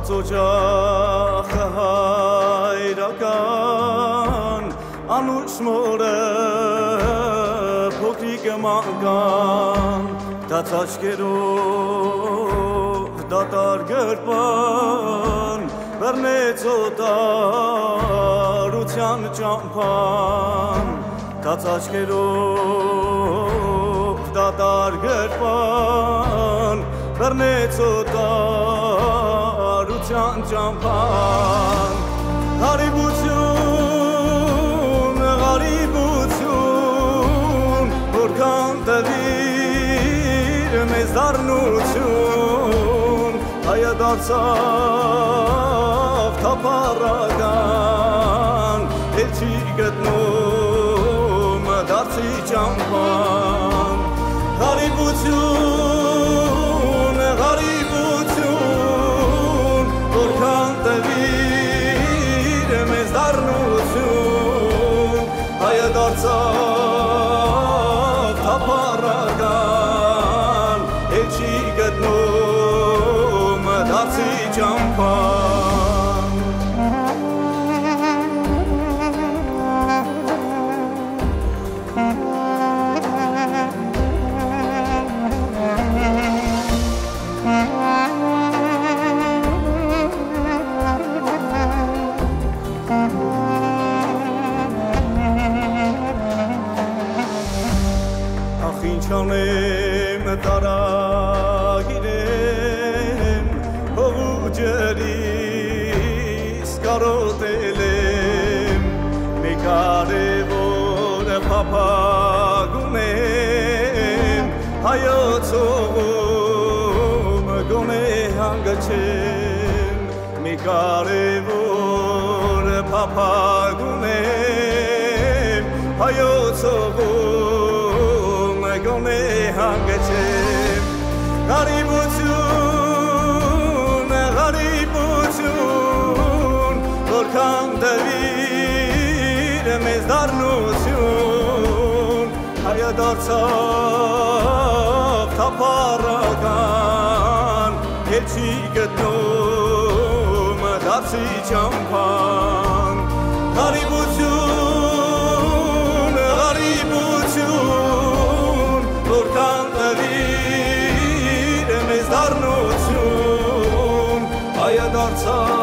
Աստված օջախը հայրական, անուշ մորը փոքրիկը մանկան, դաց աչկերով դատար գրպան, բրնեց օտարության ճամպան, դաց աչկերով դատար գրպան, բրնեց օտար օտարության ճամփան հարիբություն հարիբություն որքան տվիր մեզ դառնություն հայը դարձավ թափառական էլ չի գտնում դարձի ճամփան հարիբություն հայը Ախ ինչ անեմ տարագիրեմ հողու ջրիս կարոտել եմ մի կարևոր փափագում եմ հայոց հողում գոնե հանգչեմ մի կարևոր փափագում եմ Հարիբություն, հարիբություն, որքան դվիր մեզ դառնություն, հայը դարձավ թափառական, էլ չի գտնում դարձի ճամփան, 走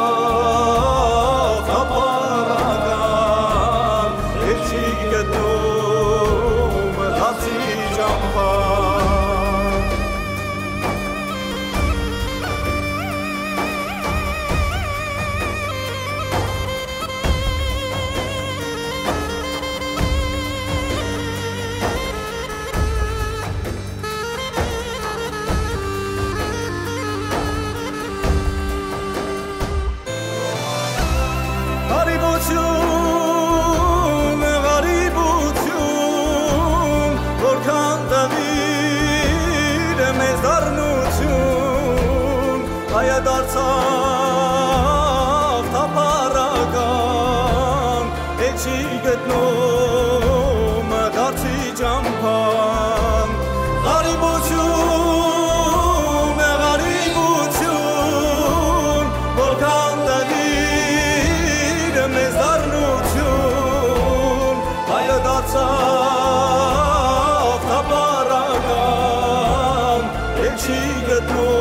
հայը դարձավ թապարական, էչի գտնում դարձի ճամփան, Հարիբություն, հարիբություն, որքան դագիր մեզ դարնություն, հայը դարձավ թապարական, էչի գտնում